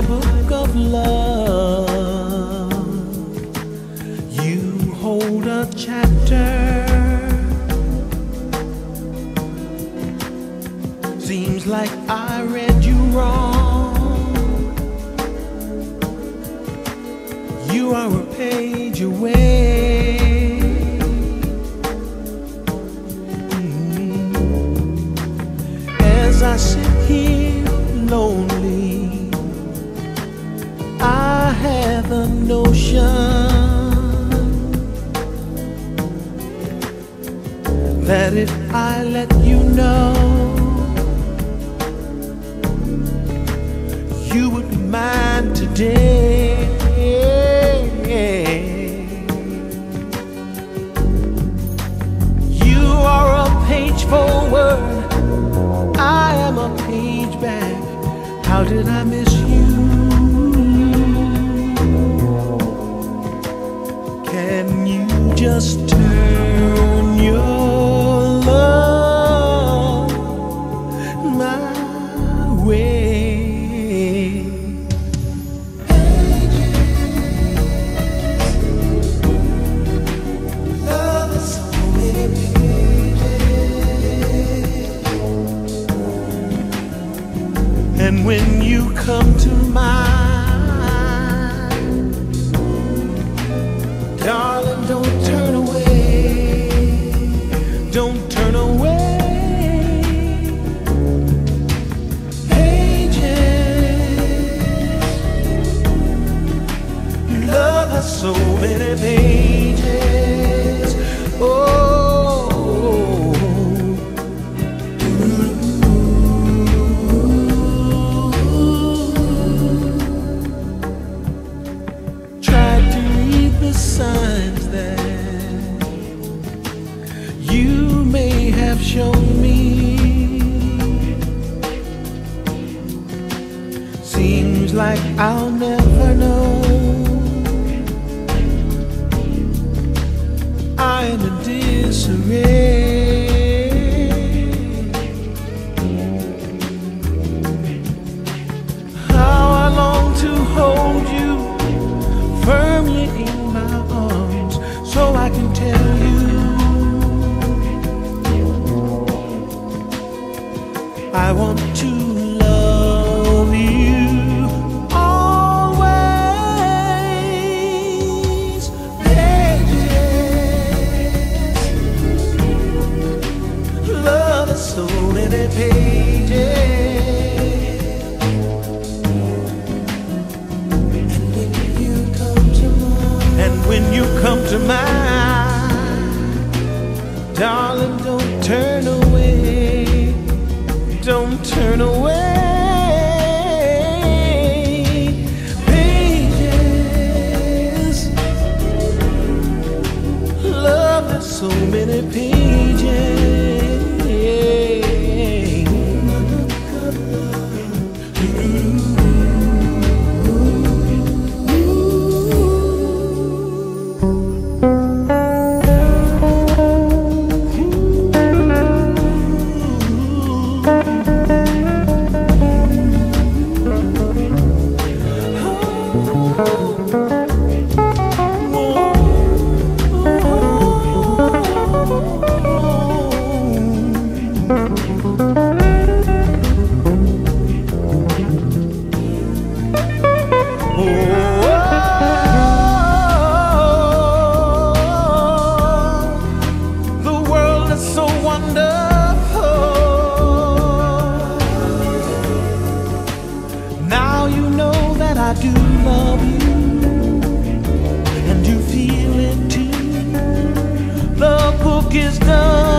my book of love. You hold a chapter. Seems like I read you wrong. You are a page away. Mm-hmm. As I sit here lonely. Notion that if I let you know, you would be mine today. You are a page forward, I am a page back. How did I miss you? You just turn your love my way? And when you come to mind, so many pages. Oh. Try to read the signs that you may have shown me. Seems like I'll never know. Can tell you I want to love you always. Love is so many pages. Turn away. Pages. Love so many Oh, I do love you, and you feel it too. The book is done.